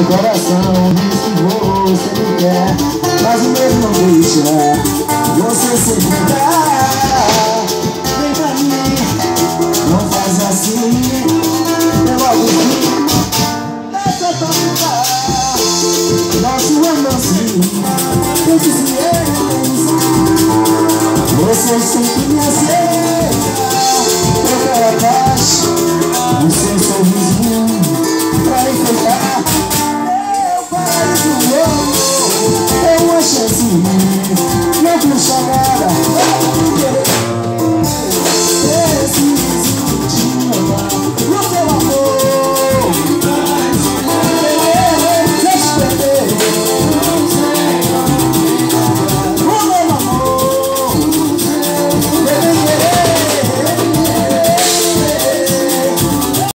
Meu coração diz que você não quer. Mas o mesmo não deixa Você se dá. Vem pra mim Não faz assim. É logo fim Essa tua vida Nosso romance Muitos e eles Você sempre me aceita.